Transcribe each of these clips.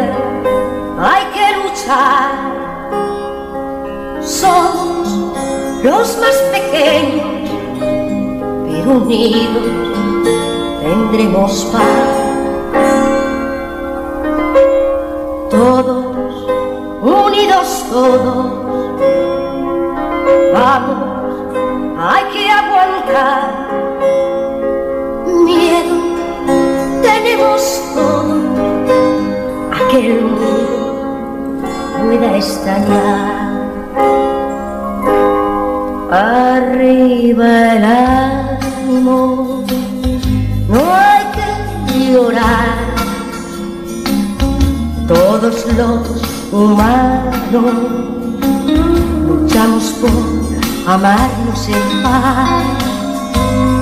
hay que luchar. Somos los más pequeños, pero unidos tendremos paz. Todos, unidos todos, vamos, hay que aguantar. Miedo tenemos pueda estallar. Arriba el ánimo, no hay que llorar. Todos los humanos luchamos por amarnos en paz.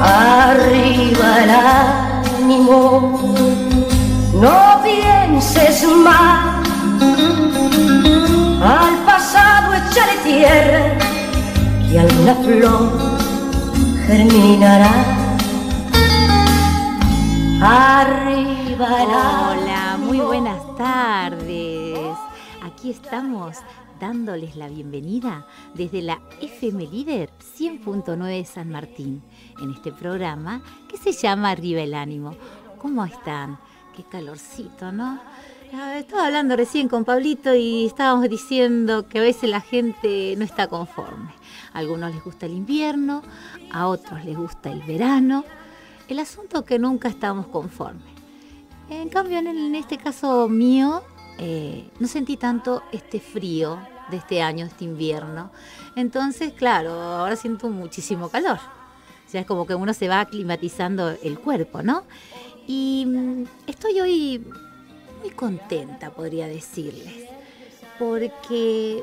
Arriba el ánimo, no pienses más. Al pasado échale tierra y alguna flor germinará. Arriba Hola, muy buenas tardes. Aquí estamos dándoles la bienvenida desde la FM Líder 100.9 San Martín en este programa que se llama Arriba el Ánimo. ¿Cómo están? Qué calorcito, ¿no? Estaba hablando recién con Pablito y estábamos diciendo que a veces la gente no está conforme. A algunos les gusta el invierno, a otros les gusta el verano. El asunto es que nunca estamos conformes. En cambio, en, este caso mío, eh, no sentí tanto este frío de este año, este invierno. Entonces, claro, ahora siento muchísimo calor. O sea, es como que uno se va aclimatizando el cuerpo, ¿no? Y mm, estoy hoy muy contenta, podría decirles, porque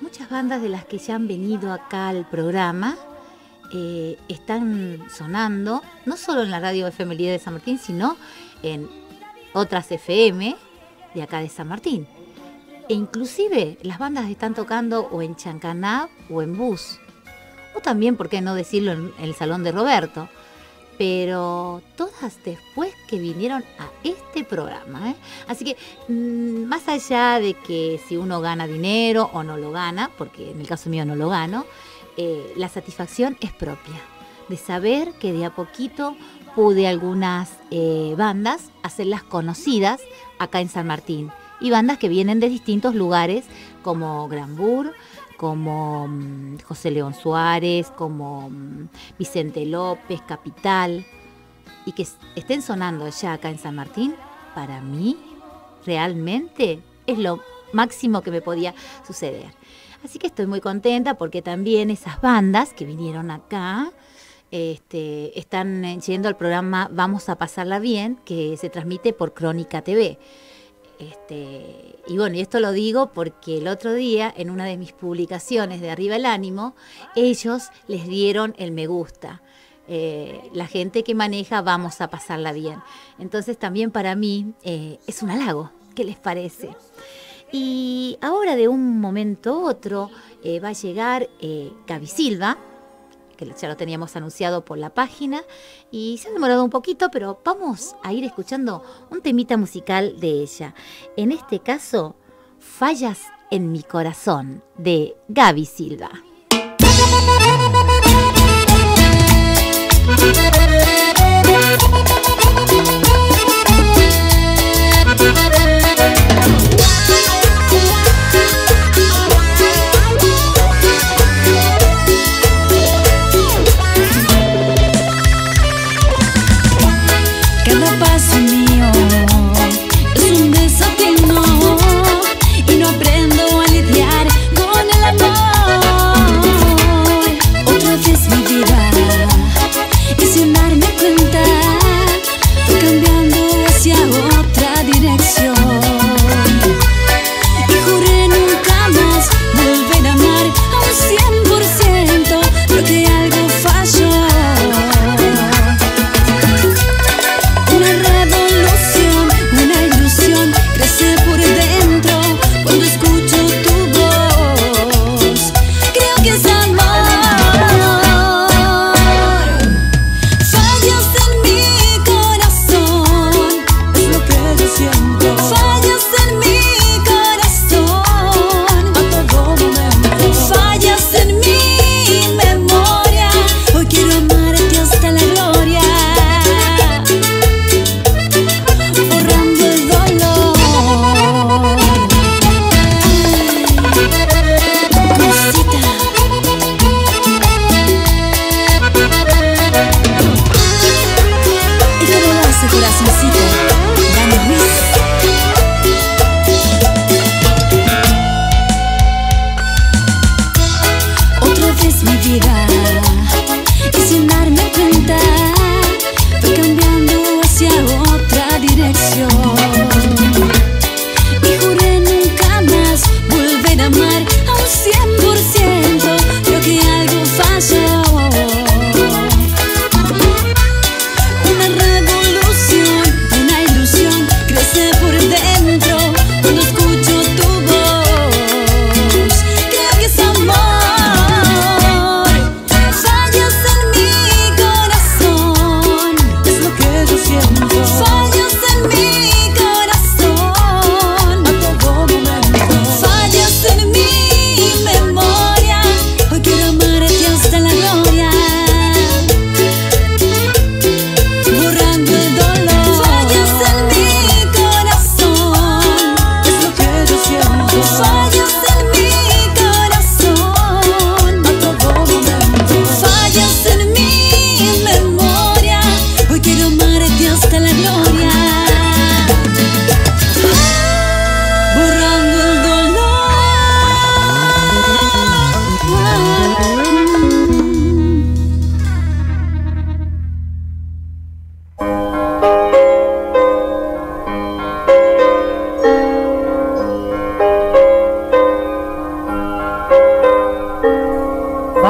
muchas bandas de las que ya han venido acá al programa eh, están sonando, no solo en la radio FM de San Martín, sino en otras FM de acá de San Martín. E inclusive las bandas están tocando o en Chancaná o en Bus. O también, ¿por qué no decirlo, en el Salón de Roberto? Pero todas después que vinieron a este programa. ¿eh? Así que, mm, más allá de que si uno gana dinero o no lo gana, porque en el caso mío no lo gano, eh, la satisfacción es propia. De saber que de a poquito pude algunas eh, bandas hacerlas conocidas acá en San Martín y bandas que vienen de distintos lugares como Granbur, como mm, José León Suárez, como mm, Vicente López, Capital, y que estén sonando ya acá en San Martín, para mí realmente es lo máximo que me podía suceder. Así que estoy muy contenta porque también esas bandas que vinieron acá, este, están yendo al programa Vamos a pasarla bien, que se transmite por Crónica TV. Este, y bueno, y esto lo digo porque el otro día, en una de mis publicaciones de Arriba el Ánimo, ellos les dieron el me gusta. Eh, la gente que maneja vamos a pasarla bien. Entonces también para mí eh, es un halago. ¿Qué les parece? Y ahora de un momento a otro eh, va a llegar Gaby Silva, que ya lo teníamos anunciado por la página y se ha demorado un poquito, pero vamos a ir escuchando un temita musical de ella. En este caso, Fallas en mi corazón, de Gaby Silva.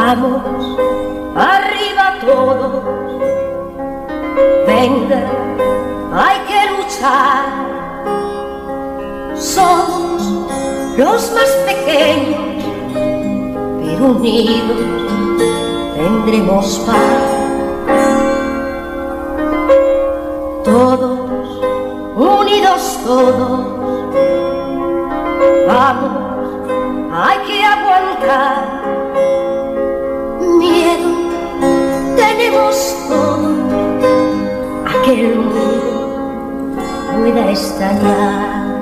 Vamos, arriba todos. Venga, hay que luchar. Somos los más pequeños, pero unidos tendremos paz. Todos, unidos todos. Vamos, hay que aguantar tenemos todo a que el mundo pueda estallar.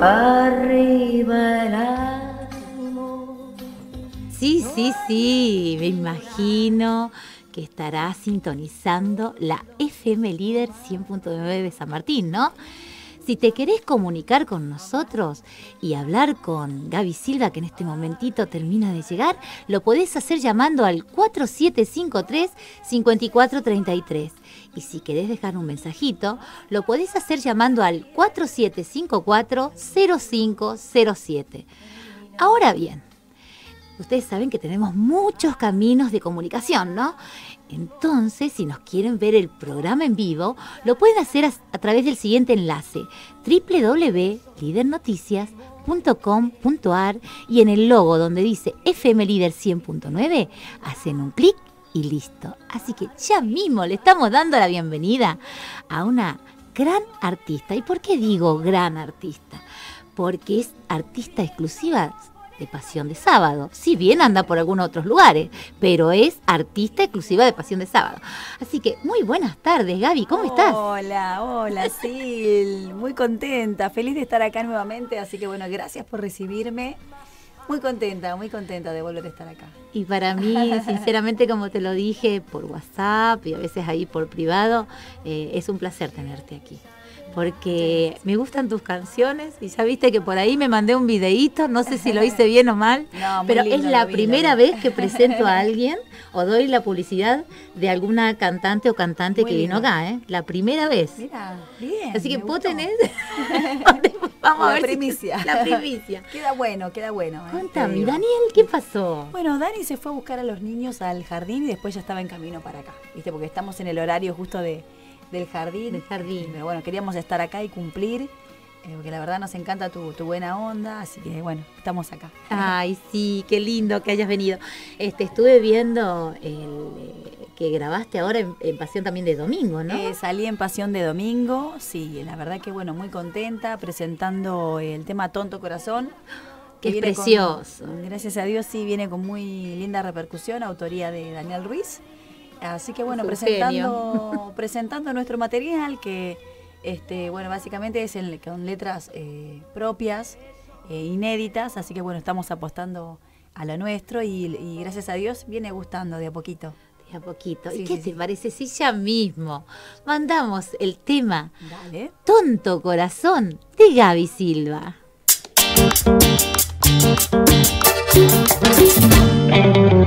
Arriba el ánimo. Sí, sí, sí, me imagino que estará sintonizando la FM Líder 100.9 de San Martín, ¿no? Si te querés comunicar con nosotros y hablar con Gaby Silva, que en este momentito termina de llegar, lo podés hacer llamando al 4753-5433. Y si querés dejar un mensajito, lo podés hacer llamando al 4754-0507. Ahora bien, ustedes saben que tenemos muchos caminos de comunicación, ¿no? Entonces, si nos quieren ver el programa en vivo, lo pueden hacer a, a través del siguiente enlace, www.lidernoticias.com.ar y en el logo donde dice FM Líder 100.9, hacen un clic y listo. Así que ya mismo le estamos dando la bienvenida a una gran artista. ¿Y por qué digo gran artista? Porque es artista exclusiva de Pasión de Sábado. Si bien anda por algunos otros lugares, pero es artista exclusiva de Pasión de Sábado. Así que muy buenas tardes, Gaby, ¿cómo estás? Hola, hola, Sil. Muy contenta, feliz de estar acá nuevamente. Así que bueno, gracias por recibirme. Muy contenta, muy contenta de volver a estar acá. Y para mí, sinceramente, como te lo dije por WhatsApp y a veces ahí por privado, eh, es un placer tenerte aquí. Porque me gustan tus canciones y ya viste que por ahí me mandé un videíto, no sé si lo hice bien o mal, No, pero lindo, es la vi, primera vez que presento a alguien o doy la publicidad de alguna cantante o cantante Muy que vino acá, ¿eh? La primera vez. Mira, bien. Así que vos gustó. tenés. Vamos a La ver si- primicia. la primicia. Queda bueno, queda bueno. ¿eh? Digo. Daniel, ¿qué pasó? Bueno, Dani se fue a buscar a los niños al jardín y después ya estaba en camino para acá. ¿Viste? Porque estamos en el horario justo de, del jardín. Del jardín. Pero bueno, queríamos estar acá y cumplir. eh, porque la verdad nos encanta tu, tu buena onda. Así que bueno, estamos acá. Ay, sí, qué lindo que hayas venido. Este, estuve viendo el, eh, que grabaste ahora en, en Pasión también de domingo, ¿no? Eh, salí en Pasión de Domingo, sí, la verdad que bueno, muy contenta presentando el tema Tonto Corazón. Viene con- precioso. gracias a Dios sí, viene con muy linda repercusión, autoría de Daniel Ruiz. Así que bueno, presentando, presentando nuestro material que, este, bueno, básicamente es en- con letras eh, propias, eh, inéditas, así que bueno, estamos apostando a lo nuestro y, y gracias a Dios viene gustando de a poquito. De a poquito. ¿Y Sí, qué sí, te sí. parece si ya mismo mandamos el tema Dale. Tonto Corazón de Gaby Silva? Thank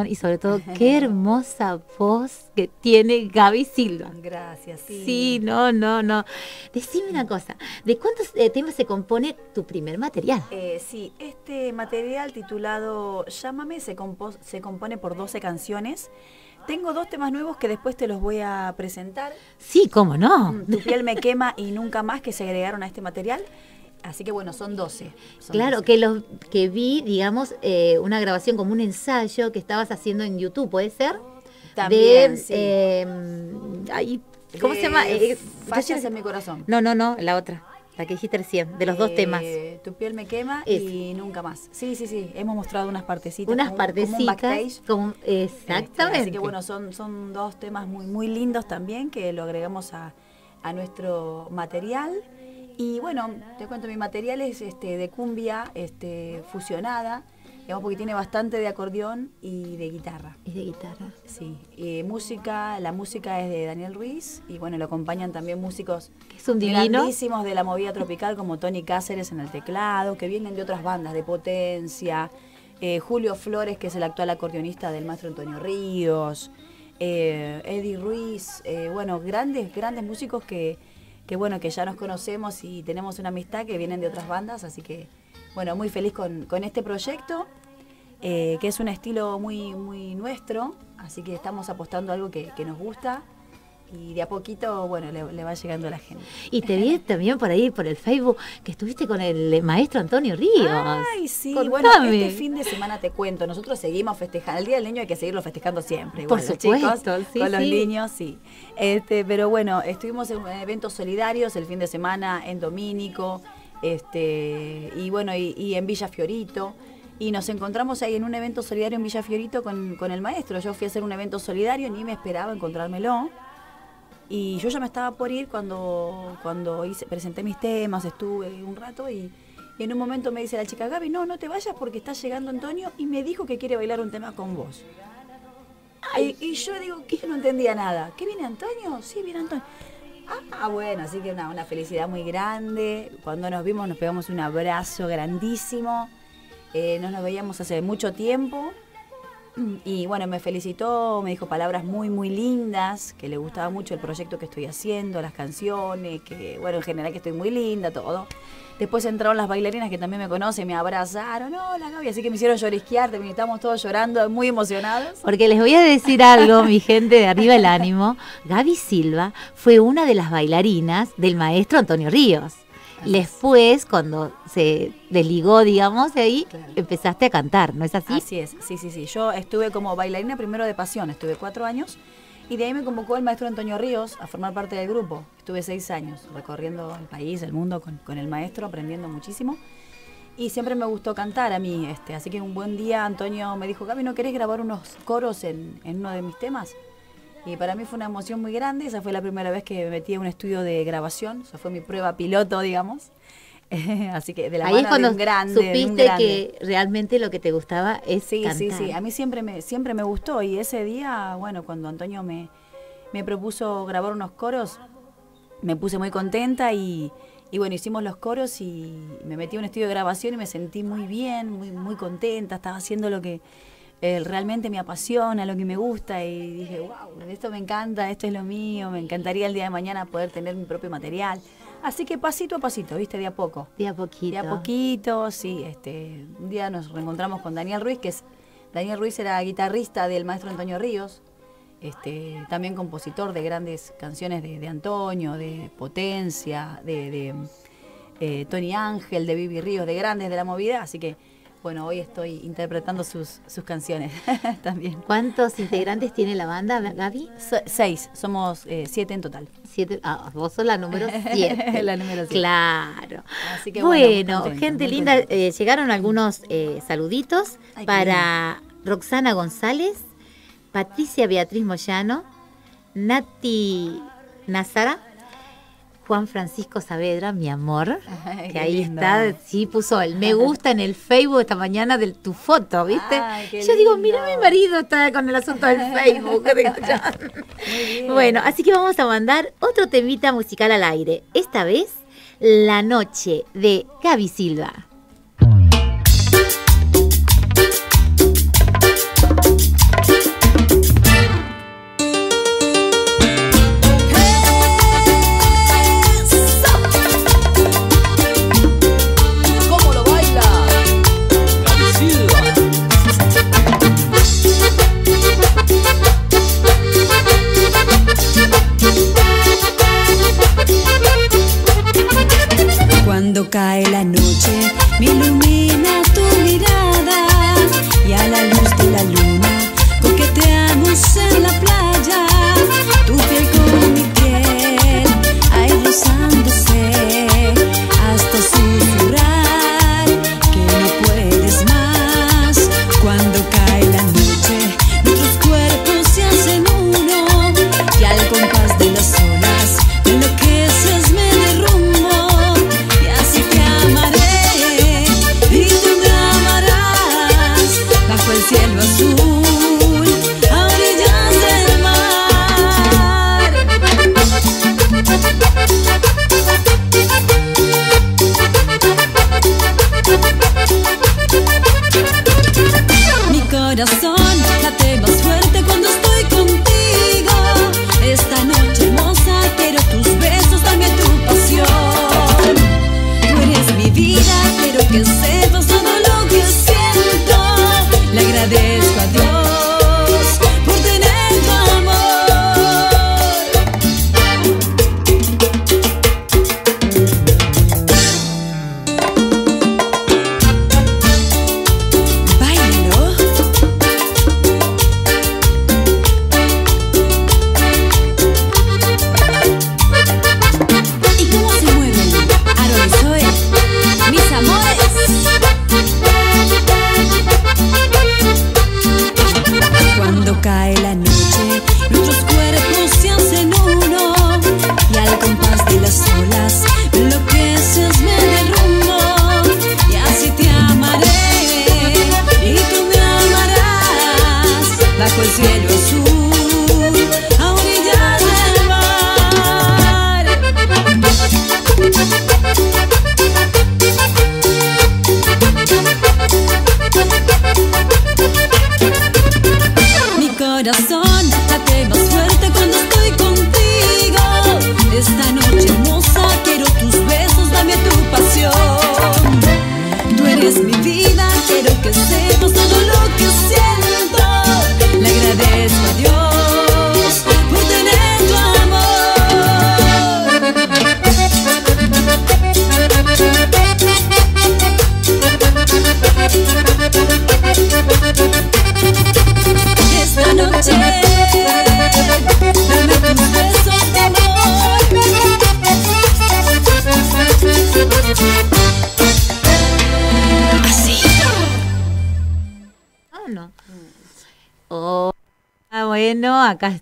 canción y sobre todo qué hermosa voz que tiene Gaby Silva. Gracias, sí. Sí, no, no, no. Decime una cosa, ¿de cuántos eh, temas se compone tu primer material? Eh, sí, este material titulado Llámame se, compo- se compone por 12 canciones. Tengo dos temas nuevos que después te los voy a presentar. Sí, cómo no. Mm, Tu piel me quema y nunca más que se agregaron a este material. Así que bueno, son 12. son Claro, 12. que los que vi, digamos, eh, una grabación como un ensayo que estabas haciendo en YouTube, ¿puede ser? También, de, sí. eh, ay, ¿Cómo se llama? Eh, Fallas en mi corazón. No, no, no, la otra, la que dijiste recién, de los dos Eh, temas. Tu piel me quema y nunca más. Sí, sí, sí. Hemos mostrado unas partecitas. Unas como un- como un partecitas. backstage. como- Este, exactamente. así que bueno, son, son dos temas muy, muy lindos también que lo agregamos a, a nuestro material. Y bueno, te cuento, mi material es este, de cumbia este, fusionada, digamos porque tiene bastante de acordeón y de guitarra. Es de guitarra. Sí, y música, la música es de Daniel Ruiz y bueno, lo acompañan también músicos Que es un grandísimos de la movida tropical como Tony Cáceres en el teclado, que vienen de otras bandas, de Potencia, eh, Julio Flores, que es el actual acordeonista del maestro Antonio Ríos, eh, Eddie Ruiz, eh, bueno, grandes, grandes músicos que, que bueno, que ya nos conocemos y tenemos una amistad que vienen de otras bandas, así que bueno, muy feliz con, con este proyecto eh, que es un estilo muy, muy nuestro, así que estamos apostando a algo que, que nos gusta y de a poquito, bueno, le, le va llegando a la gente. Y te vi también por ahí, por el Facebook, que estuviste con el maestro Antonio Ríos. Ay, sí, Contame. bueno, este fin de semana te cuento, nosotros seguimos festejando, el Día del Niño hay que seguirlo festejando siempre, igual, Por los chicos, supuesto, sí, con los niños, sí. Este, pero bueno, estuvimos en eventos solidarios el fin de semana en Domínico, este, y bueno, y, y en Villa Fiorito. Y nos encontramos ahí en un evento solidario en Villa Fiorito con, con el maestro. Yo fui a hacer un evento solidario, ni me esperaba encontrármelo. Y yo ya me estaba por ir cuando, cuando hice, presenté mis temas, estuve un rato y, en un momento me dice la chica, Gaby, no, no te vayas porque está llegando Antonio y me dijo que quiere bailar un tema con vos. Y yo digo, que no entendía nada. ¿Qué viene Antonio? Sí, viene Antonio. Ah, bueno, así que una, una felicidad muy grande. Cuando nos vimos nos pegamos un abrazo grandísimo. Eh, no nos veíamos hace mucho tiempo. Y bueno, me felicitó, me dijo palabras muy, muy lindas, que le gustaba mucho el proyecto que estoy haciendo, las canciones, que bueno, en general que estoy muy linda, todo. Después entraron las bailarinas que también me conocen, me abrazaron, hola Gaby, así que me hicieron llorisquear, estamos todos llorando, muy emocionados. Porque les voy a decir algo, mi gente de arriba el ánimo. Gaby Silva fue una de las bailarinas del maestro Antonio Ríos. Después, cuando se desligó, digamos, de ahí, Claro. empezaste a cantar, ¿no es así? Así es, sí, sí, sí. Yo estuve como bailarina primero de pasión, estuve cuatro años y de ahí me convocó el maestro Antonio Ríos a formar parte del grupo. Estuve seis años recorriendo el país, el mundo con, con el maestro, aprendiendo muchísimo. Y siempre me gustó cantar a mí, este, así que un buen día Antonio me dijo, Gaby, ¿no querés grabar unos coros en, en uno de mis temas? Y para mí fue una emoción muy grande, esa fue la primera vez que me metí a un estudio de grabación, esa fue mi prueba piloto, digamos. así que de la Ahí mano es cuando de un grande, de un supiste grande. que realmente lo que te gustaba es Sí, cantar. sí, sí. A mí siempre me, siempre me gustó. Y ese día, bueno, cuando Antonio me, me propuso grabar unos coros, me puse muy contenta y, y bueno, hicimos los coros y me metí a un estudio de grabación y me sentí muy bien, muy, muy contenta. Estaba haciendo lo que eh, realmente me apasiona, lo que me gusta y dije, wow, esto me encanta, esto es lo mío, me encantaría el día de mañana poder tener mi propio material. Así que pasito a pasito, viste, de a poco. De a poquito. De a poquito, sí. Este, un día nos reencontramos con Daniel Ruiz, que es Daniel Ruiz era guitarrista del maestro Antonio Ríos, este, también compositor de grandes canciones de, de Antonio, de Potencia, de, de, eh, Tony Ángel, de Vivi Ríos, de grandes de la movida, así que bueno, hoy estoy interpretando sus, sus canciones también. ¿Cuántos integrantes tiene la banda, Gaby? Seis, somos eh, siete en total. Siete. Ah, vos sos la número siete. La número siete. Claro. Así que bueno, bueno, gente linda, eh, llegaron algunos eh, saluditos Ay, para Roxana González, Patricia Beatriz Moyano, Nati Nazara, Juan Francisco Saavedra, mi amor, Ay, que ahí lindo. está, sí puso el me gusta en el Facebook esta mañana de tu foto, ¿viste? Ay, Yo digo, mira mi marido está con el asunto del Facebook. Bueno, así que vamos a mandar otro temita musical al aire. Esta vez, La Noche de Gaby Silva. Cuando cae la noche, me ilumina tu mirada y a la luz de la luna coqueteamos en la playa.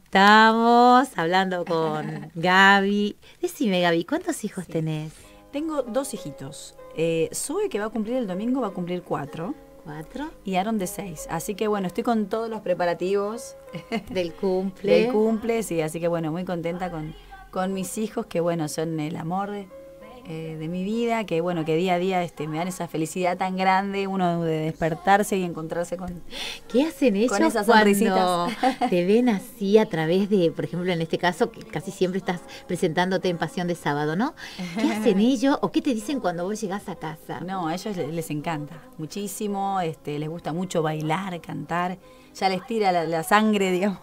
Estamos hablando con Gaby. Decime, Gaby, ¿cuántos hijos tenés? Tengo dos hijitos. Eh, Zoe, que va a cumplir el domingo, va a cumplir cuatro. ¿Cuatro? Y Aaron de seis. Así que bueno, estoy con todos los preparativos Del cumple. del cumple. Sí, así que bueno, muy contenta con, con mis hijos, que bueno, son el amor de, eh, de mi vida, que bueno, que día a día este, me dan esa felicidad tan grande, uno de despertarse y encontrarse con... ¿Qué hacen ellos esas cuando sonrisitas. te ven así a través de, por ejemplo, en este caso, que casi siempre estás presentándote en Pasión de Sábado, ¿no? ¿Qué hacen ellos o qué te dicen cuando vos llegás a casa? No, a ellos le- les encanta muchísimo, este, les gusta mucho bailar, cantar, ya les tira la, la sangre, digamos.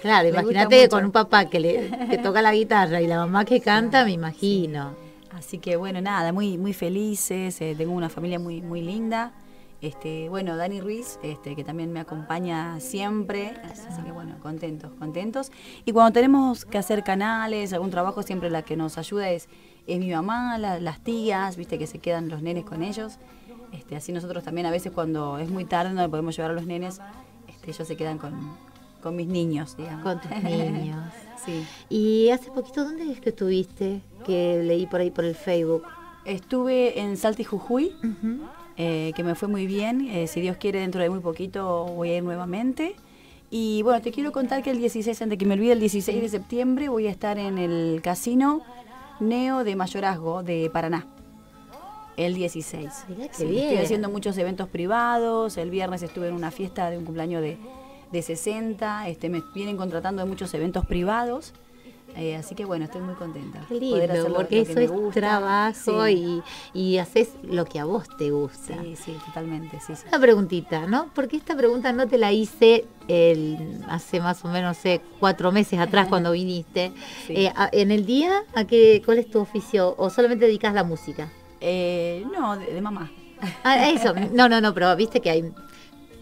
Claro, imagínate con un papá que le que toca la guitarra y la mamá que canta, me imagino. Así que bueno, nada, muy, muy felices, eh, tengo una familia muy, muy linda. Este, bueno, Dani Ruiz, este, que también me acompaña siempre, así que bueno, contentos, contentos. Y cuando tenemos que hacer canales, algún trabajo, siempre la que nos ayuda es, es mi mamá, la- las tías, viste que se quedan los nenes con ellos. Este, así nosotros también a veces cuando es muy tarde no podemos llevar a los nenes, este, ellos se quedan con, con mis niños, digamos. Con tus niños. sí. Y hace poquito, ¿dónde es que estuviste? Que leí por ahí por el Facebook. Estuve en Salta y Jujuy, eh, que me fue muy bien. Eh, si Dios quiere, dentro de muy poquito voy a ir nuevamente. Y bueno, te quiero contar que el 16, antes que me olvide, el 16 de septiembre voy a estar en el casino Neo de Mayorazgo de Paraná. El 16. Mirá Sí, bien. Estoy haciendo muchos eventos privados. El viernes estuve en una fiesta de un cumpleaños de, de 60. Este, me vienen contratando de muchos eventos privados. Eh, así que bueno, estoy muy contenta. Qué Poder hacer lindo, porque lo que eso me es trabajo Sí. y, y haces lo que a vos te gusta. Sí, sí, totalmente, sí, sí. Una preguntita, ¿no? Porque esta pregunta no te la hice el, hace más o menos, no sé, cuatro meses atrás cuando viniste. Eh, en el día, ¿a qué, ¿cuál es tu oficio? ¿O solamente dedicas la música? Eh, no, de, de mamá. Ah, eso, no, no, no, pero viste que hay,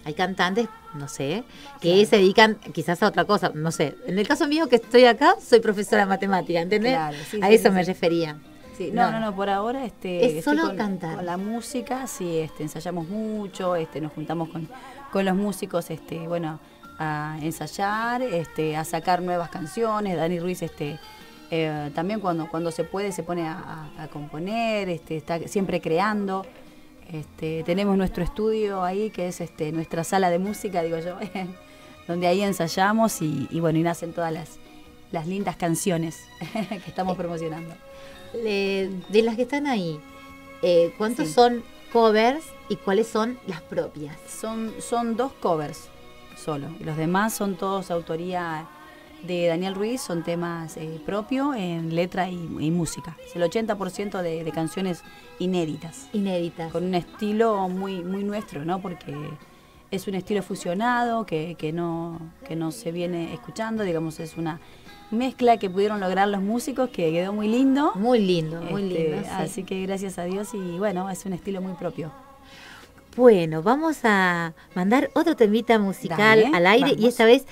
hay cantantes, no sé, que se dedican quizás a otra cosa, no sé. En el caso mío que estoy acá, soy profesora de matemática, ¿entendés? Claro, sí, a sí, eso sí, me refería. Sí, no, no, no, por ahora este, Es estoy solo con, cantar. con la música, sí, este, ensayamos mucho, este, nos juntamos con, con los músicos, este, bueno, a ensayar, este, a sacar nuevas canciones. Dani Ruiz, este, eh, también cuando, cuando se puede se pone a, a- a componer, este, está siempre creando. Este, tenemos nuestro estudio ahí, que es este, nuestra sala de música, digo yo, donde ahí ensayamos y, y bueno, y nacen todas las, las lindas canciones que estamos promocionando. Le- de las que están ahí, eh, ¿cuántos Sí. son covers y cuáles son las propias? Son, son dos covers solo. Y los demás son todos autoría de Daniel Ruiz, son temas eh, propios en letra y, y música. Es el 80% de, de canciones inéditas, Inéditas. con un estilo muy, muy nuestro, ¿no? Porque es un estilo fusionado que, que, no, que no se viene escuchando, digamos, es una mezcla que pudieron lograr los músicos que quedó muy lindo. Muy lindo, muy Este, lindo. sí. Así que gracias a Dios y bueno, es un estilo muy propio. Bueno, vamos a mandar otro temita musical Dale, al aire y esta vez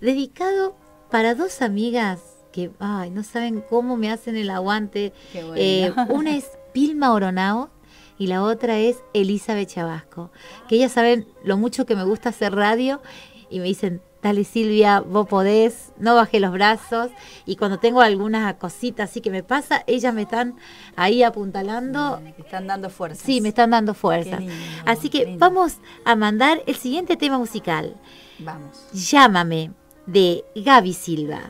dedicado para dos amigas que ay, no saben cómo me hacen el aguante. Bueno. Eh, una es Pilma Oronao y la otra es Elizabeth Chabasco, que ellas saben lo mucho que me gusta hacer radio y me dicen, dale Silvia, vos podés, no bajé los brazos y cuando tengo alguna cosita así que me pasa, ellas me están ahí apuntalando Te Están dando fuerza. Sí, me están dando fuerza. lindo, Así que lindo. vamos a mandar el siguiente tema musical. Vamos. Llámame, de Gaby Silva.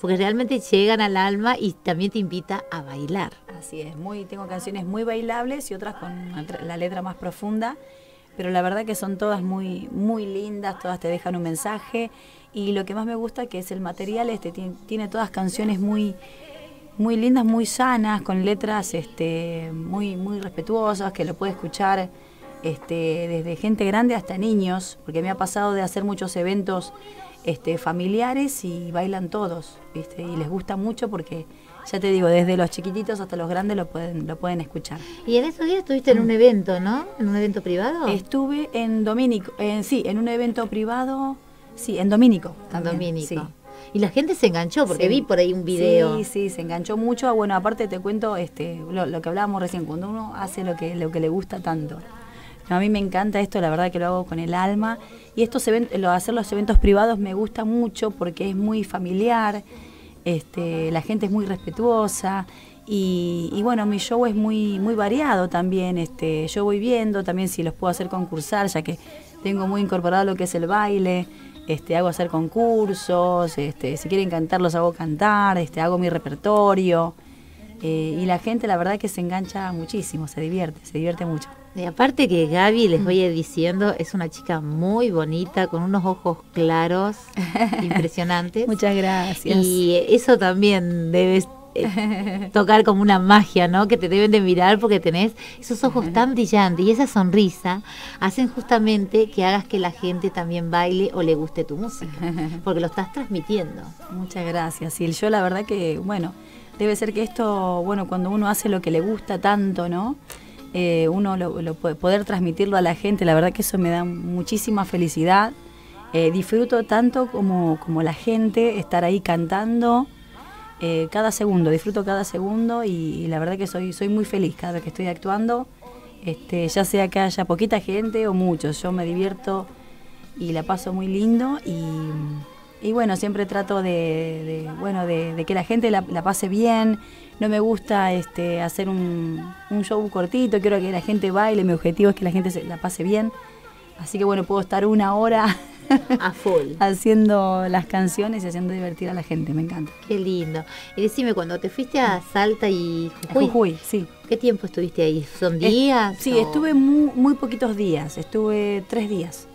Porque realmente llegan al alma y también te invita a bailar. Así es, muy, tengo canciones muy bailables y otras con la letra más profunda, pero la verdad que son todas muy, muy lindas, todas te dejan un mensaje y lo que más me gusta que es el material este, tiene, tiene todas canciones muy, muy lindas, muy sanas, con letras este, muy, muy respetuosas, que lo puede escuchar este, desde gente grande hasta niños, porque me ha pasado de hacer muchos eventos este, familiares y bailan todos, ¿viste? Y les gusta mucho porque, ya te digo, desde los chiquititos hasta los grandes lo pueden, lo pueden escuchar. Y en esos días estuviste en un evento, ¿no? En un evento privado. Estuve en Domínico, en, sí, en un evento privado, sí, en Domínico. en Domínico. sí. Y la gente se enganchó porque Sí. vi por ahí un video. Sí, sí, se enganchó mucho. Bueno, aparte te cuento este, lo, lo que hablábamos recién, cuando uno hace lo que, lo que le gusta tanto. A mí me encanta esto, la verdad que lo hago con el alma. Y estos eventos, lo, hacer los eventos privados me gusta mucho porque es muy familiar, este, la gente es muy respetuosa. Y, bueno, mi show es muy, muy variado también. Este, yo voy viendo también si los puedo hacer concursar, ya que tengo muy incorporado lo que es el baile. Este, hago hacer concursos, este, si quieren cantar los hago cantar, este, hago mi repertorio. Eh, y la gente la verdad que se engancha muchísimo, se divierte, se divierte mucho. Y aparte que Gaby, les voy diciendo, es una chica muy bonita, con unos ojos claros, impresionantes. Muchas gracias. Y eso también debes eh, tocar como una magia, ¿no? Que te deben de mirar porque tenés esos ojos tan brillantes y esa sonrisa hacen justamente que hagas que la gente también baile o le guste tu música, porque lo estás transmitiendo. Muchas gracias. Y yo la verdad que, bueno, debe ser que esto, bueno, cuando uno hace lo que le gusta tanto, ¿no? Eh, uno lo, lo poder transmitirlo a la gente, la verdad que eso me da muchísima felicidad. Eh, disfruto tanto como, como la gente estar ahí cantando eh, cada segundo, disfruto cada segundo y, y la verdad que soy, soy muy feliz cada vez que estoy actuando, este, ya sea que haya poquita gente o muchos, yo me divierto y la paso muy lindo y, y bueno, siempre trato de, de, bueno, de, de que la gente la, la pase bien, no me gusta este, hacer un, un show cortito, quiero que la gente baile, mi objetivo es que la gente se la pase bien, así que bueno, puedo estar una hora A full. haciendo las canciones y haciendo divertir a la gente, me encanta. Qué lindo. Y decime, cuando te fuiste a Salta y Jujuy, Jujuy, sí. ¿qué tiempo estuviste ahí? ¿Son Es- días? Sí, o- estuve muy, muy poquitos días, estuve tres días.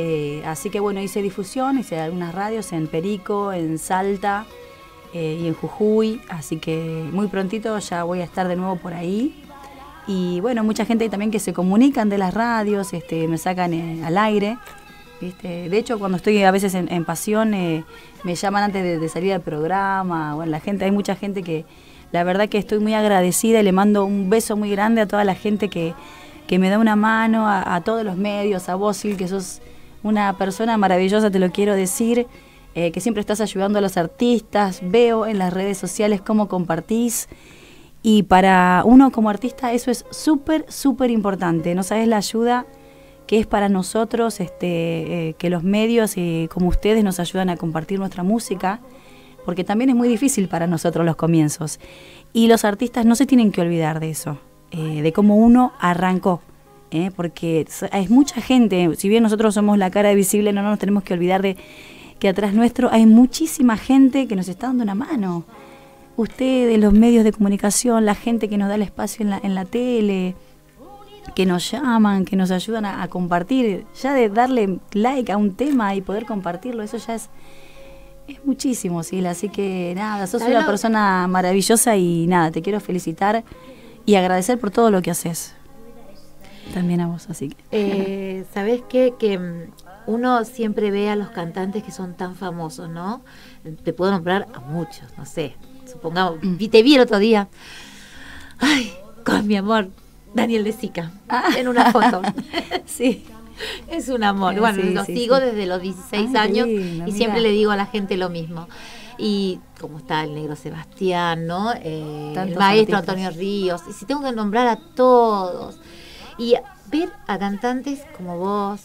Eh, así que bueno, hice difusión, hice algunas radios en Perico, en Salta eh, y en Jujuy, así que muy prontito ya voy a estar de nuevo por ahí. Y bueno, mucha gente también que se comunican de las radios, este, me sacan eh, al aire. ¿viste? De hecho, cuando estoy a veces en, pasión, me llaman antes de, salir al programa. Bueno, la gente, hay mucha gente que la verdad que estoy muy agradecida y le mando un beso muy grande a toda la gente que, que me da una mano, a, a todos los medios, a vos, Sil, que sos una persona maravillosa, te lo quiero decir, eh, que siempre estás ayudando a los artistas, veo en las redes sociales cómo compartís. Y para uno como artista eso es súper, súper importante. No sabes la ayuda que es para nosotros este, eh, que los medios eh, como ustedes nos ayudan a compartir nuestra música, porque también es muy difícil para nosotros los comienzos. Y los artistas no se tienen que olvidar de eso, eh, de cómo uno arrancó. ¿Eh? Porque s- hay mucha gente, si bien nosotros somos la cara visible, no nos tenemos que olvidar de que atrás nuestro hay muchísima gente que nos está dando una mano ustedes, los medios de comunicación, la gente que nos da el espacio en la, en la tele, que nos llaman, que nos ayudan a, a compartir, ya de darle like a un tema y poder compartirlo, eso ya es, es muchísimo, Sil. Así que nada, sos ¿Sabés una persona maravillosa y nada, te quiero felicitar y agradecer por todo lo que haces. También a vos, así que. Eh, ¿Sabes qué? Que mm, uno siempre ve a los cantantes que son tan famosos, ¿no? Te puedo nombrar a muchos, no sé. Supongamos, vi- te vi el otro día. Ay, con mi amor, Daniel de Sica, en una foto. sí. Es un amor. Eh, Bueno, sí, lo sí, sigo sí. desde los 16 Ay, qué años lindo, y siempre le digo a la gente lo mismo. Y como está el negro Sebastián, ¿no? Eh, el maestro artistas. Antonio Ríos. Y si tengo que nombrar a todos. Y ver a cantantes como vos,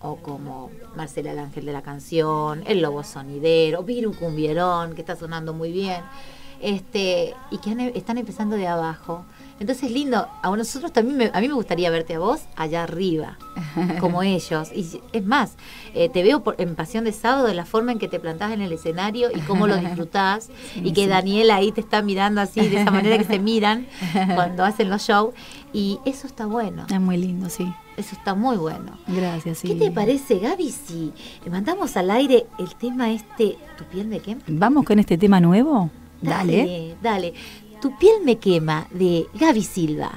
o como Marcela el Ángel de la Canción, El Lobo Sonidero, Viru Cumbierón, que está sonando muy bien. este, y que han- están empezando de abajo. Entonces es lindo, a nosotros también, me- a mí me gustaría verte a vos allá arriba, como ellos. Y es más, eh, te veo por- en Pasión de Sábado, la forma en que te plantás en el escenario y cómo lo disfrutás, y que Daniela ahí te está mirando así, de esa manera que se miran cuando hacen los shows. Y eso está bueno, Es muy lindo, sí. eso está muy bueno. Gracias, sí. ¿Qué te parece, Gaby, si mandamos al aire el tema este, tu piel me quema? ¿Vamos con este tema nuevo? Dale. Dale, dale. Tu piel me quema de Gaby Silva.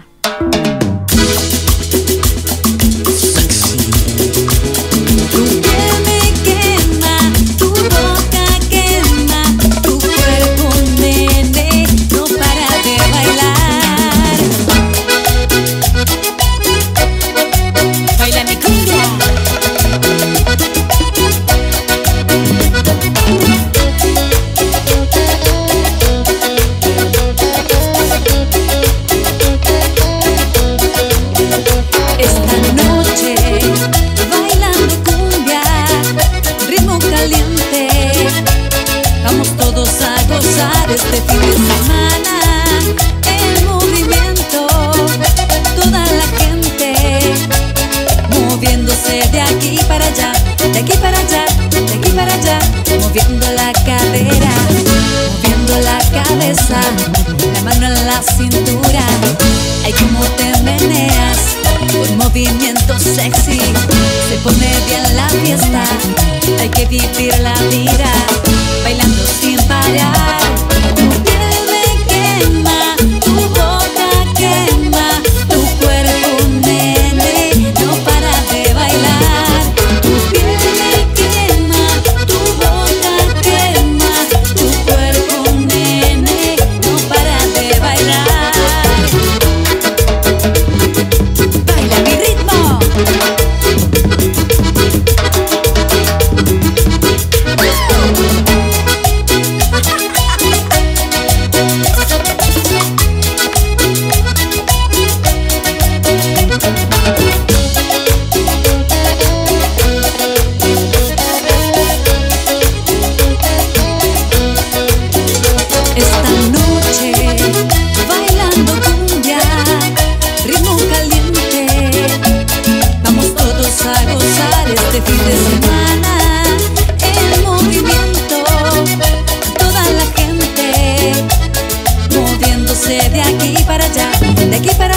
Aquí para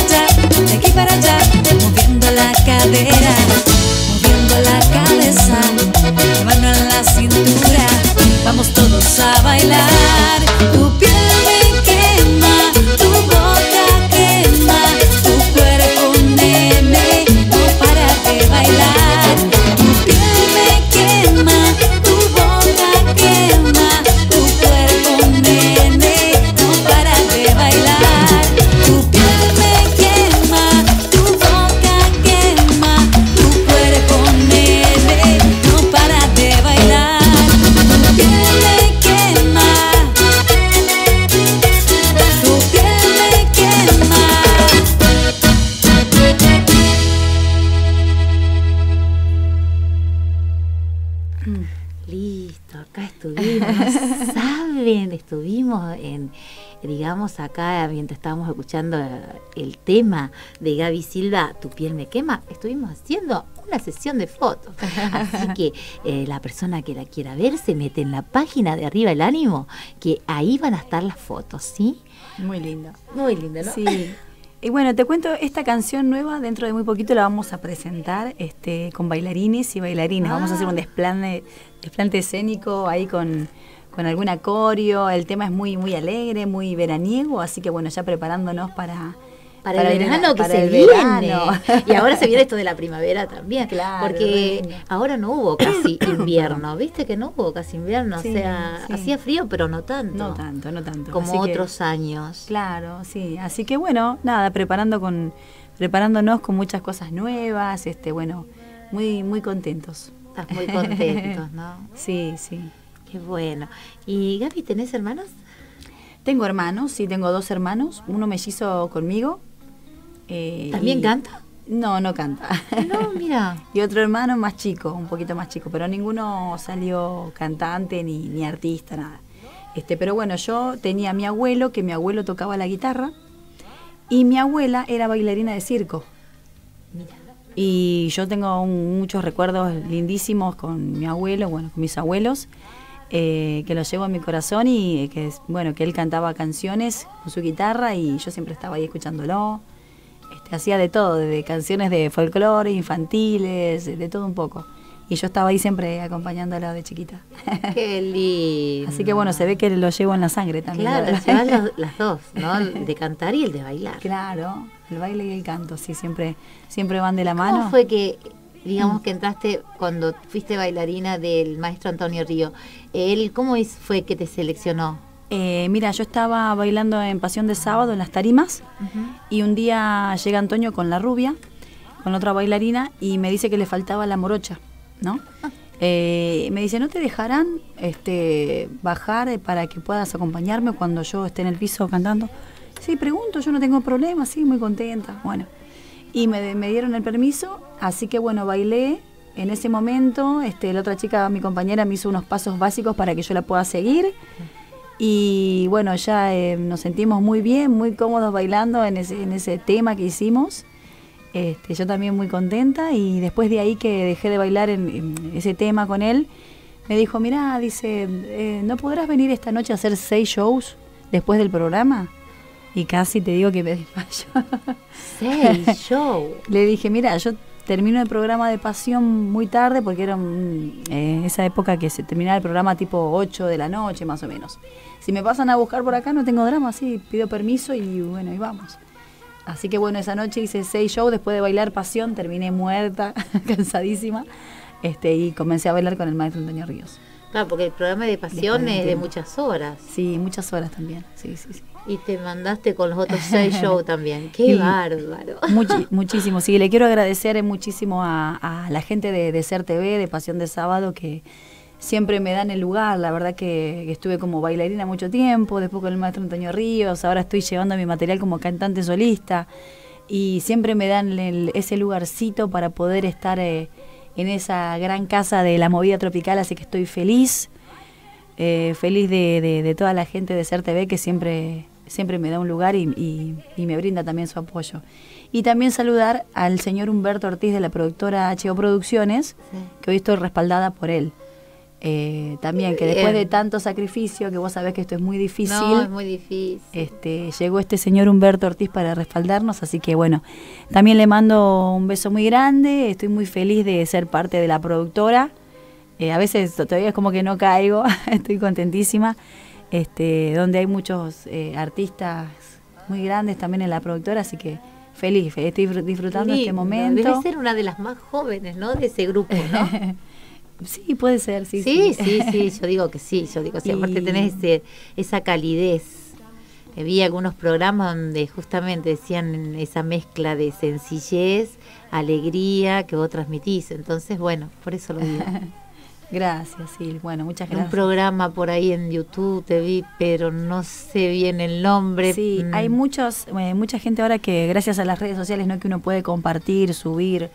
estábamos escuchando eh, el tema de Gaby Silva, Tu piel me quema, estuvimos haciendo una sesión de fotos. Así que eh, la persona que la quiera ver se mete en la página de arriba el ánimo, que ahí van a estar las fotos, ¿sí? Muy lindo. Muy lindo, ¿no? Sí. Y bueno, te cuento, esta canción nueva dentro de muy poquito la vamos a presentar este, con bailarines y bailarinas. Vamos a hacer un Ah. desplante, desplante escénico ahí con, con algún acorio. El tema es muy, muy alegre, muy veraniego, así que bueno, ya preparándonos para... Para, el vera- verano que se viene. Y ahora se viene esto de la primavera también. Claro, porque ahora no hubo casi invierno. ¿Viste que no hubo casi invierno? Sí, o sea, sí. hacía frío, pero no tanto. No tanto, no tanto. Como Así que- otros años. Claro, sí. Así que bueno, nada, preparando con, preparándonos con muchas cosas nuevas, este, bueno, muy, muy contentos. Estás muy contentos, ¿no? Sí, sí. Qué bueno. ¿Y Gaby, tenés hermanos? Tengo hermanos, sí, tengo dos hermanos, uno mellizo conmigo. eh, ¿También y- canta? No, no canta. No, mira. y otro hermano más chico, un poquito más chico, pero ninguno salió cantante ni, ni artista, nada. Este, pero bueno, yo tenía a mi abuelo, que mi abuelo tocaba la guitarra, y mi abuela era bailarina de circo. Y yo tengo un- muchos recuerdos lindísimos con mi abuelo, bueno, con mis abuelos, eh, que los llevo en mi corazón y eh, que, es- bueno, que él cantaba canciones con su guitarra y yo siempre estaba ahí escuchándolo. Este, hacía de todo, desde canciones de folclore, infantiles, de, de todo un poco. Y yo estaba ahí siempre acompañándolo de chiquita. Qué lindo. Así que bueno, se ve que lo llevo en la sangre también. Claro, verdad. los- las dos, ¿no? El de cantar y el de bailar. Claro, el baile y el canto, sí, siempre, siempre van de la ¿Cómo mano. fue que, digamos, que entraste cuando fuiste bailarina del maestro Antonio Río? Él, ¿cómo es- fue que te seleccionó? Eh, mira, yo estaba bailando en Pasión de Sábado en las tarimas y un día llega Antonio con la rubia, con otra bailarina y me dice que le faltaba la morocha, ¿no? Eh, me dice, ¿no te dejarán este, bajar para que puedas acompañarme cuando yo esté en el piso cantando? Sí, pregunto, yo no tengo problema, sí, muy contenta. Bueno, y me, me dieron el permiso, así que bueno, bailé. En ese momento, este, la otra chica, mi compañera, me hizo unos pasos básicos para que yo la pueda seguir. Y bueno, ya eh, nos sentimos muy bien, muy cómodos bailando en ese, en ese tema que hicimos. Este, yo también muy contenta y después de ahí que dejé de bailar en, en ese tema con él, me dijo, mira, dice, eh, ¿no podrás venir esta noche a hacer seis shows después del programa? Y casi te digo que me desmayo. Seis show. Le dije, mira, yo termino el programa de Pasión muy tarde porque era un- eh, esa época que se terminaba el programa tipo 8 de la noche más o menos. Si me pasan a buscar por acá no tengo drama, sí, pido permiso y bueno, y vamos. Así que bueno, esa noche hice seis shows, después de bailar Pasión terminé muerta, cansadísima, este, y comencé a bailar con el maestro Antonio Ríos. Claro, porque el programa de pasión es de muchas horas. Sí, muchas horas también, sí, sí, sí. Y te mandaste con los otros seis shows también. Qué Y- bárbaro. Muchi- muchísimo, sí, le quiero agradecer muchísimo a, a la gente de, de Ser TV, de Pasión de Sábado, que siempre me dan el lugar. La verdad que, que estuve como bailarina mucho tiempo, después con el maestro Antonio Ríos, ahora estoy llevando mi material como cantante solista y siempre me dan el- ese lugarcito para poder estar eh, en esa gran casa de la movida tropical, así que estoy feliz. eh, feliz de, de- de toda la gente de Ser TV que siempre, siempre me da un lugar y, y- y me brinda también su apoyo. Y también saludar al señor Humberto Ortiz de la productora HO Producciones, Sí. que hoy estoy respaldada por él. Eh, también que después de tanto sacrificio, que vos sabés que esto es muy difícil, No, es muy difícil. este, llegó este señor Humberto Ortiz para respaldarnos, así que bueno, también le mando un beso muy grande, estoy muy feliz de ser parte de la productora, Eh, a veces todavía es como que no caigo, estoy contentísima, este, donde hay muchos eh, artistas muy grandes también en la productora, así que feliz, feliz, estoy disfr- disfrutando este momento. Debe ser una de las más jóvenes, ¿no? De ese grupo, ¿no? Sí, puede ser, sí. Sí, sí, sí, yo digo que sí, yo digo sí. Aparte Y- tenés ese- esa calidez. Eh, Vi algunos programas donde justamente decían esa mezcla de sencillez, alegría que vos transmitís. Entonces, bueno, por eso lo digo. Gracias, sí, bueno, muchas Un gracias. programa por ahí en YouTube te vi, pero no sé bien el nombre. Sí, Mm. hay muchos, eh, mucha gente ahora que gracias a las redes sociales, ¿no? Que uno puede compartir, subir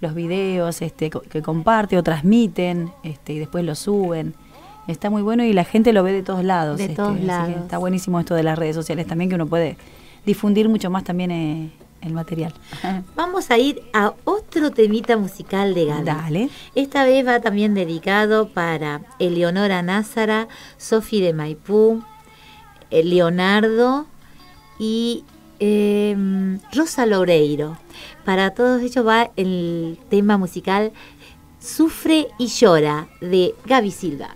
los videos, este, que comparte o transmiten, este, y después lo suben. Está muy bueno y la gente lo ve de todos lados. De este, todos lados. está buenísimo esto de las redes sociales también, que uno puede difundir mucho más también eh, el material. Vamos a ir a otro temita musical de Gaby. Dale. Esta vez va también dedicado para Eleonora Názara, Sofi de Maipú, eh, Leonardo y eh, Rosa Loureiro. Para todos ellos va el tema musical Sufre y llora de Gaby Silva.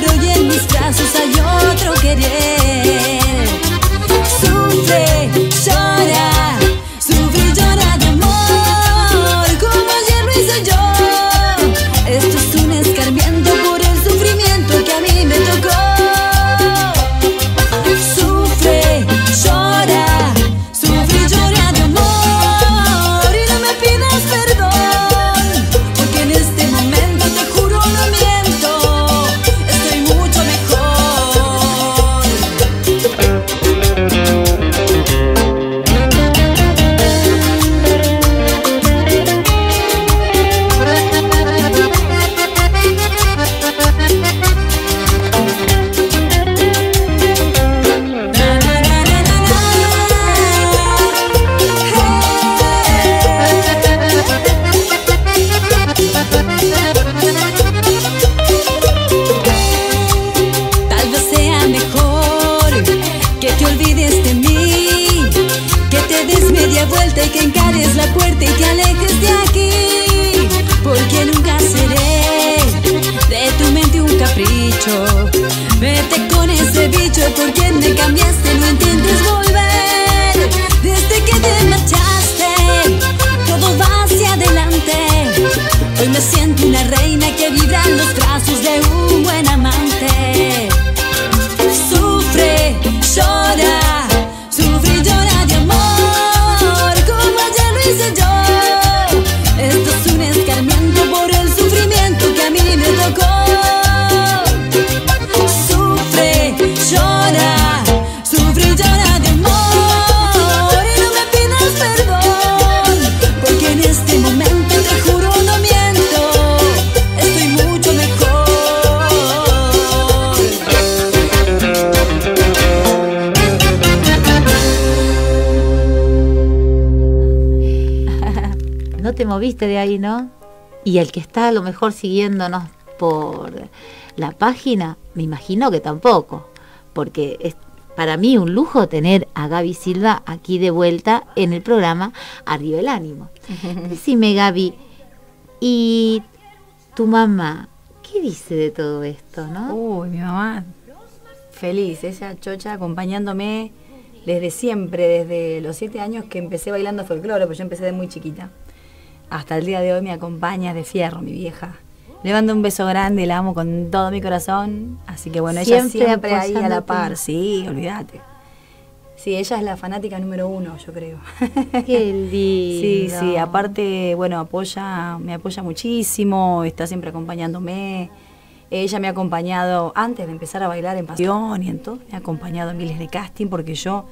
pero hoy en mis brazos hay moviste de ahí, ¿no? Y el que está a lo mejor siguiéndonos por la página, me imagino que tampoco, porque es para mí un lujo tener a Gaby Silva aquí de vuelta en el programa Arriba el Ánimo. Decime, Gaby, ¿y tu mamá qué dice de todo esto, no? Uy, mi mamá feliz, esa chocha acompañándome desde siempre, desde los siete años que empecé bailando folclore, pues yo empecé de muy chiquita. Hasta el día de hoy me acompaña de fierro, mi vieja. Le mando un beso grande, la amo con todo mi corazón. Así que bueno, ella Siempre ahí a la par, sí, olvídate. Sí, ella es la fanática número uno, yo creo. Qué lindo. Sí, sí, aparte, bueno, apoya, me apoya muchísimo, está siempre acompañándome. Ella me ha acompañado antes de empezar a bailar en Pasión y en todo, me ha acompañado en miles de casting porque yo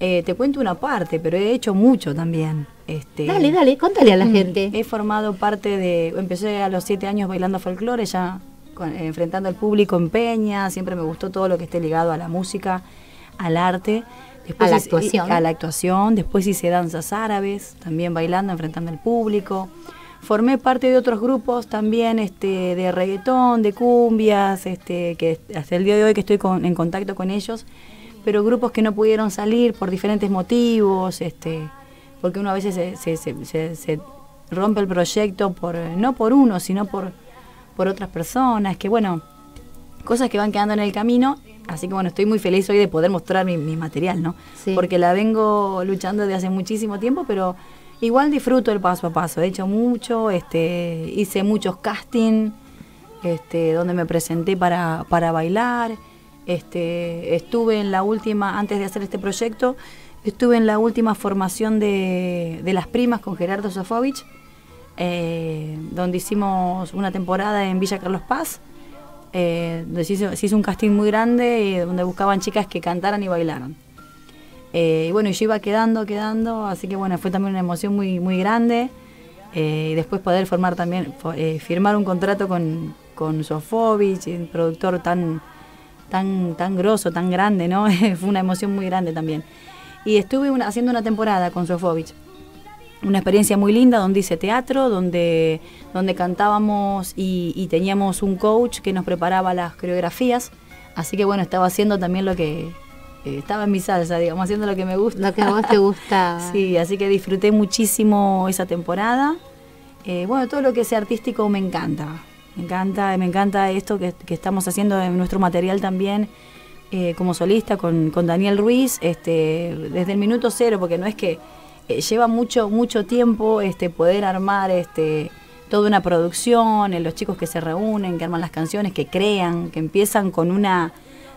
eh, te cuento una parte, pero he hecho mucho también. Este, Dale, dale, contale a la Mm, gente. He formado parte de. Empecé a los siete años bailando folclore, ya con- eh, enfrentando al público en Peña. Siempre me gustó todo lo que esté ligado a la música, al arte. A la hice- actuación. A la actuación. Después hice danzas árabes, también bailando, enfrentando al público. Formé parte de otros grupos también este, de reggaetón, de cumbias, este, que hasta el día de hoy que estoy con- en contacto con ellos, pero grupos que no pudieron salir por diferentes motivos, este, porque uno a veces se, se- se- se- se rompe el proyecto por no por uno, sino por, por otras personas, que bueno, cosas que van quedando en el camino. Así que bueno, estoy muy feliz hoy de poder mostrar mi, mi material, ¿no? Sí. Porque la vengo luchando desde hace muchísimo tiempo, pero igual disfruto el paso a paso. He hecho mucho, este, hice muchos casting, este, donde me presenté para, para bailar. Este, estuve en la última, antes de hacer este proyecto, estuve en la última formación de, de Las Primas con Gerardo Sofovich, eh, donde hicimos una temporada en Villa Carlos Paz, eh, donde se hizo, un casting muy grande, eh, donde buscaban chicas que cantaran y bailaran. Eh, y bueno, yo iba quedando, quedando, así que bueno, fue también una emoción muy, muy grande. Y después poder formar también, firmar un contrato con, con Sofovich, un productor tan, tan, tan grosso, tan grande, ¿no? fue una emoción muy grande también. Y estuve una- haciendo una temporada con Sofovich. Una experiencia muy linda donde hice teatro, donde, donde cantábamos y, y teníamos un coach que nos preparaba las coreografías. Así que bueno, estaba haciendo también lo que eh, estaba en mi salsa, digamos, haciendo lo que me gusta. Lo que a vos te gusta. Sí, así que disfruté muchísimo esa temporada. Eh, bueno, todo lo que sea artístico me encanta. Me encanta, me encanta esto que, estamos haciendo en nuestro material también eh, como solista con, con Daniel Ruiz, este, desde el minuto cero, porque no es que eh, lleva mucho, mucho tiempo este, poder armar este, toda una producción, eh, los chicos que se reúnen, que arman las canciones, que crean, que empiezan con una,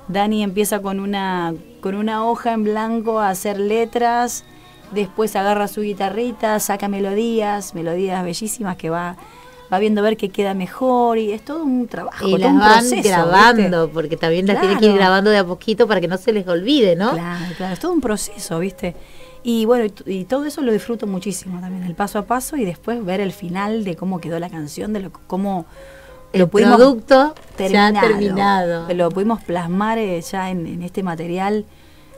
Dani empieza con una, con una hoja en blanco a hacer letras, después agarra su guitarrita, saca melodías, melodías bellísimas que va, va viendo ver qué queda mejor y es todo un trabajo, Y todo las un van proceso, grabando, ¿viste? porque también las tienen que ir Claro. grabando de a poquito para que no se les olvide, ¿no? Claro, claro, es todo un proceso, ¿viste? Y bueno, y, todo eso lo disfruto muchísimo también, el paso a paso y después ver el final de cómo quedó la canción, de lo, cómo El pudimos producto terminado, ya terminado. Lo pudimos plasmar eh, ya en, en este material,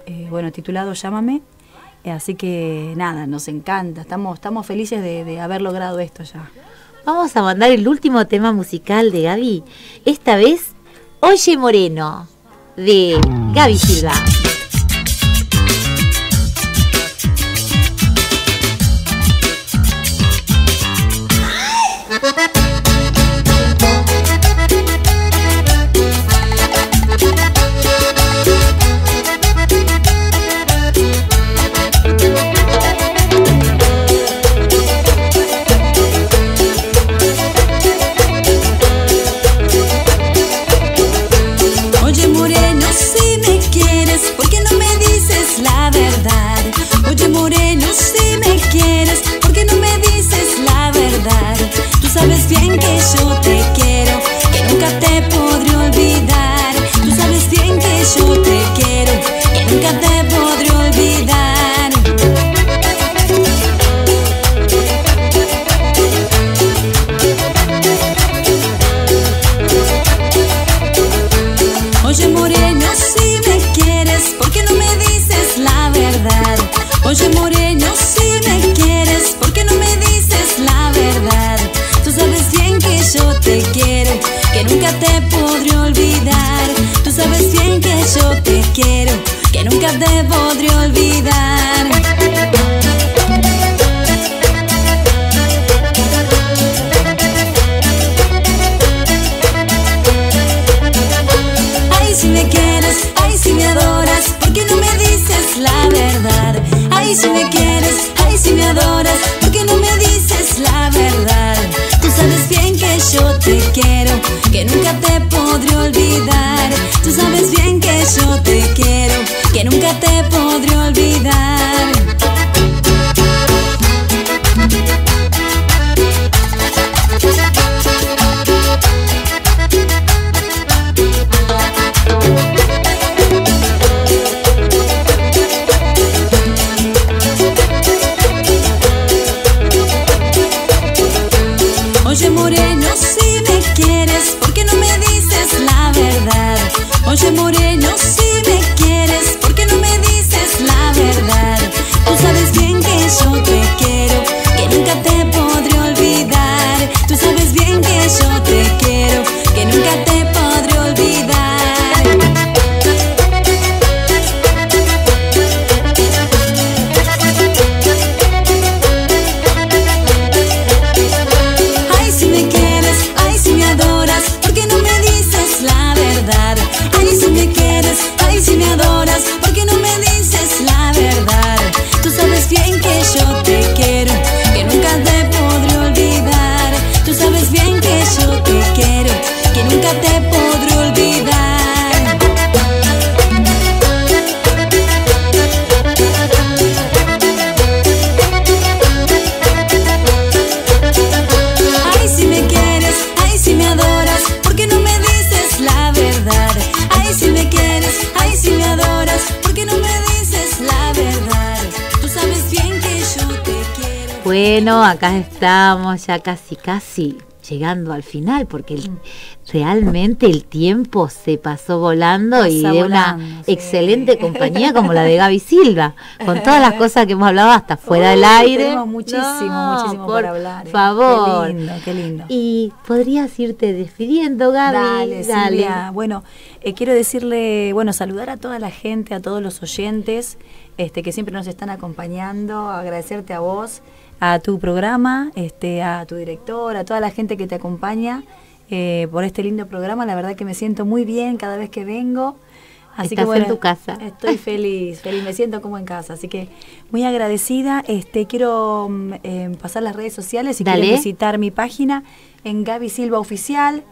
eh, bueno, titulado Llámame. Eh, así que nada, nos encanta, estamos, estamos felices de, de haber logrado esto ya. Vamos a mandar el último tema musical de Gaby. Esta vez, Oye Moreno, de Gaby Silva. nunca te podré olvidar. Tú sabes bien que yo te quiero, que nunca te podré olvidar. Ay, si me quieres, ay, si me adoras, ¿por qué no me dices la verdad? Ay, si me quieres, ay, si me adoras. Que nunca te podré olvidar. Tú sabes bien que yo te quiero, que nunca te podré olvidar. Bueno, acá estamos ya casi, casi llegando al final, porque el- realmente el tiempo se pasó volando y de una sí. excelente compañía como la de Gaby Silva, con todas las cosas que hemos hablado hasta fuera del aire. tenemos muchísimo, muchísimo por para hablar, eh. favor. Qué lindo, qué lindo. Y podrías irte despidiendo, Gaby. Dale, Silvia. Bueno, eh, quiero decirle, bueno, saludar a toda la gente, a todos los oyentes este, que siempre nos están acompañando, agradecerte a vos, a tu programa, este, a tu director, a toda la gente que te acompaña eh, por este lindo programa. La verdad que me siento muy bien cada vez que vengo. Así Estás que bueno, en tu casa. Estoy feliz, feliz, me siento como en casa. Así que muy agradecida. Este, quiero mm, eh, pasar las redes sociales Dale. quieren visitar mi página en Gaby Silva Oficial.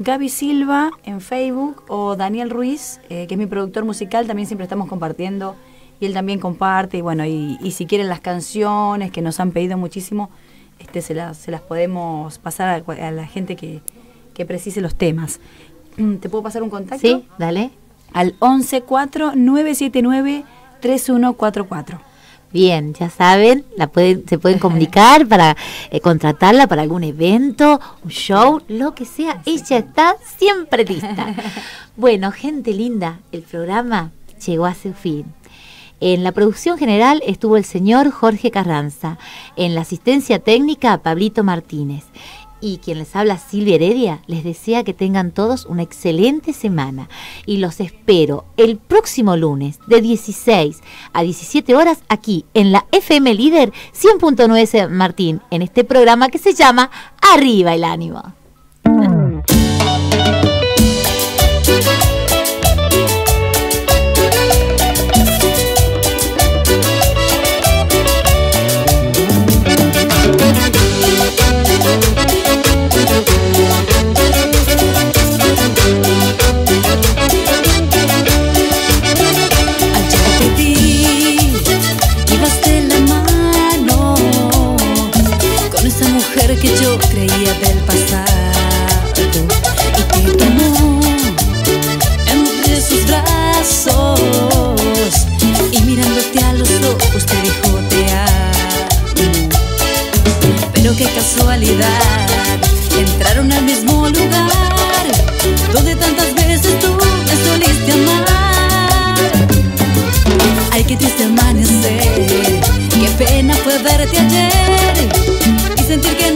Gaby Silva en Facebook o Daniel Ruiz, eh, que es mi productor musical, también siempre estamos compartiendo y él también comparte. Y bueno, y, y si quieren las canciones que nos han pedido muchísimo, este, se, las, se las podemos pasar a, a la gente que, que precise los temas. ¿Te puedo pasar un contacto? Sí, dale. Al 1149793144. Bien, ya saben, la pueden, se pueden comunicar para eh, contratarla para algún evento, un show, lo que sea. Ella está siempre lista. Bueno, gente linda, el programa llegó a su fin. En la producción general estuvo el señor Jorge Carranza. En la asistencia técnica, Pablito Martínez. Y quien les habla, Silvia Heredia, les desea que tengan todos una excelente semana. Y los espero el próximo lunes de 16 a 17 horas aquí en la FM Líder 100.9 San Martín, en este programa que se llama Arriba el ánimo. Qué casualidad, entraron al mismo lugar donde tantas veces tú me soliste amar. Ay, qué triste amanecer, qué pena fue verte ayer y sentir que